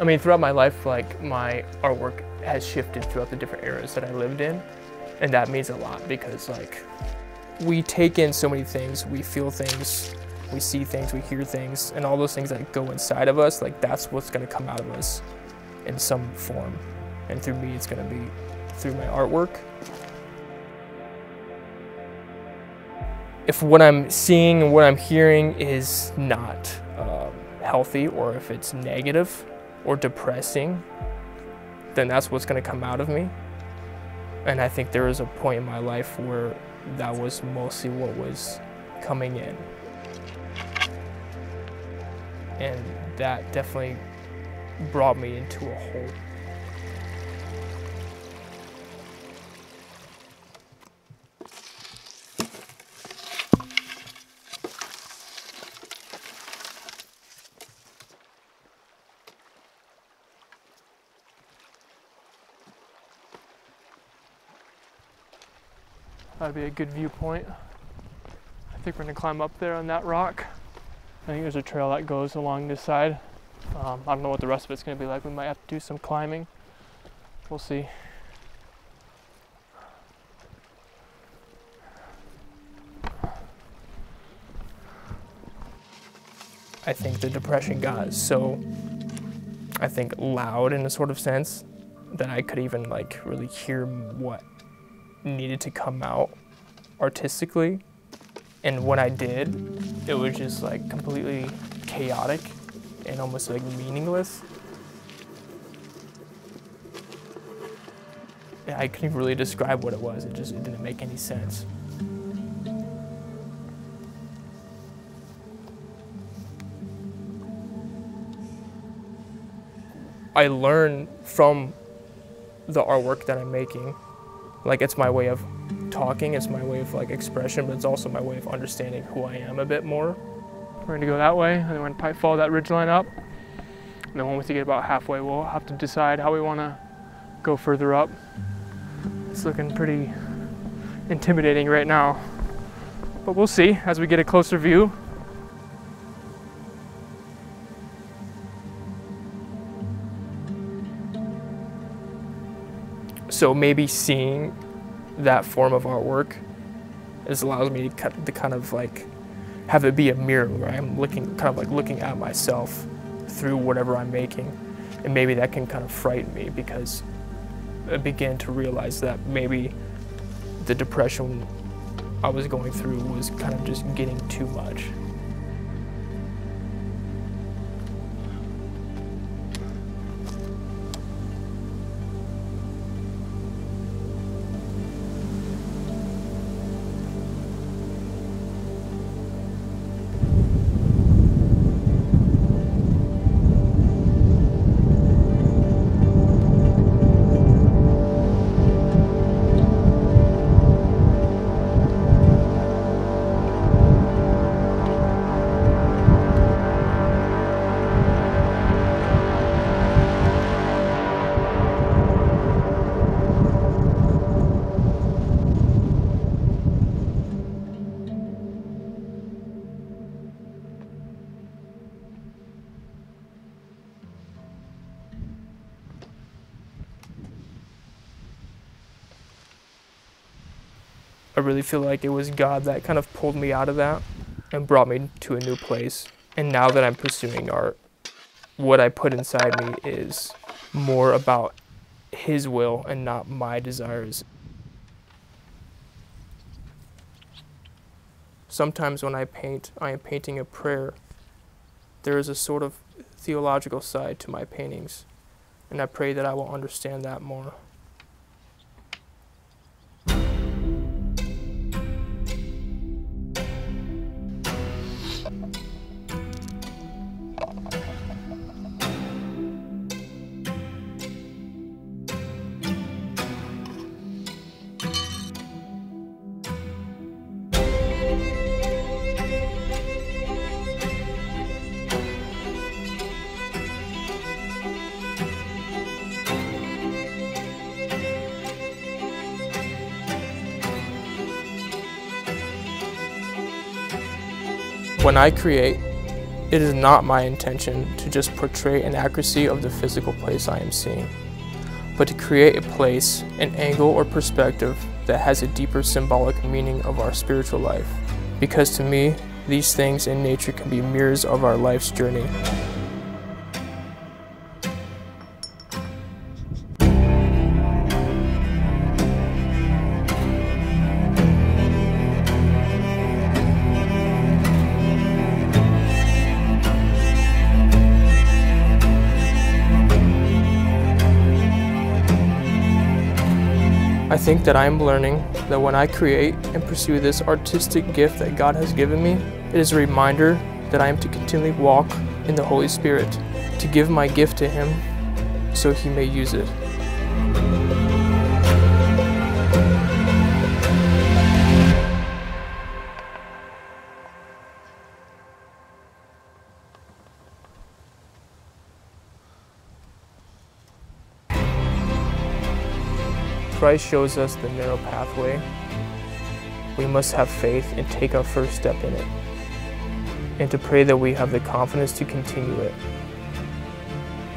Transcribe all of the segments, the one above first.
I mean, throughout my life, like my artwork has shifted throughout the different eras that I lived in. And that means a lot because like we take in so many things, we feel things, we see things, we hear things, and all those things that go inside of us, like that's what's gonna come out of us in some form. And through me, it's gonna be through my artwork. If what I'm seeing and what I'm hearing is not um, healthy, or if it's negative or depressing, then that's what's gonna come out of me. And I think there was a point in my life where that was mostly what was coming in. And that definitely brought me into a hole. That'd be a good viewpoint. I think we're gonna climb up there on that rock. I think there's a trail that goes along this side. Um, I don't know what the rest of it's gonna be like. We might have to do some climbing. We'll see. I think the depression got so, I think, loud in a sort of sense that I could even like really hear what needed to come out artistically. And when I did, it was just like completely chaotic and almost like meaningless. I couldn't really describe what it was. It just it didn't make any sense. I learn from the artwork that I'm making like it's my way of talking, it's my way of like expression, but it's also my way of understanding who I am a bit more. We're gonna go that way, and then we're gonna follow that ridge line up. And then once we get about halfway, we'll have to decide how we wanna go further up. It's looking pretty intimidating right now, but we'll see as we get a closer view. So maybe seeing that form of artwork is allows me to, to kind of like have it be a mirror where I'm looking, kind of like looking at myself through whatever I'm making. And maybe that can kind of frighten me because I began to realize that maybe the depression I was going through was kind of just getting too much. I really feel like it was God that kind of pulled me out of that and brought me to a new place. And now that I'm pursuing art, what I put inside me is more about His will and not my desires. Sometimes when I paint, I am painting a prayer. There is a sort of theological side to my paintings, and I pray that I will understand that more. When I create, It is not my intention to just portray an accuracy of the physical place I am seeing, but to create a place, an angle or perspective that has a deeper symbolic meaning of our spiritual life. Because to me, these things in nature can be mirrors of our life's journey. Think that I am learning that when I create and pursue this artistic gift that God has given me, it is a reminder that I am to continually walk in the Holy Spirit, to give my gift to Him so He may use it. Christ shows us the narrow pathway. We must have faith and take our first step in it, and to pray that we have the confidence to continue it.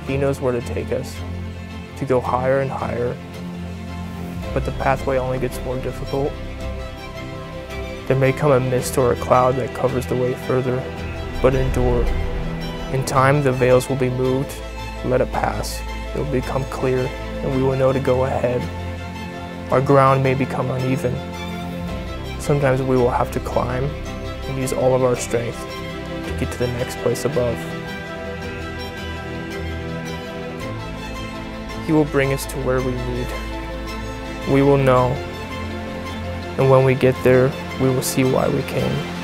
He knows where to take us, to go higher and higher, but the pathway only gets more difficult. There may come a mist or a cloud that covers the way further, but endure. In time, the veils will be moved. Let it pass. It will become clear, and we will know to go ahead our ground may become uneven. Sometimes we will have to climb and use all of our strength to get to the next place above. He will bring us to where we need. We will know, and when we get there, we will see why we came.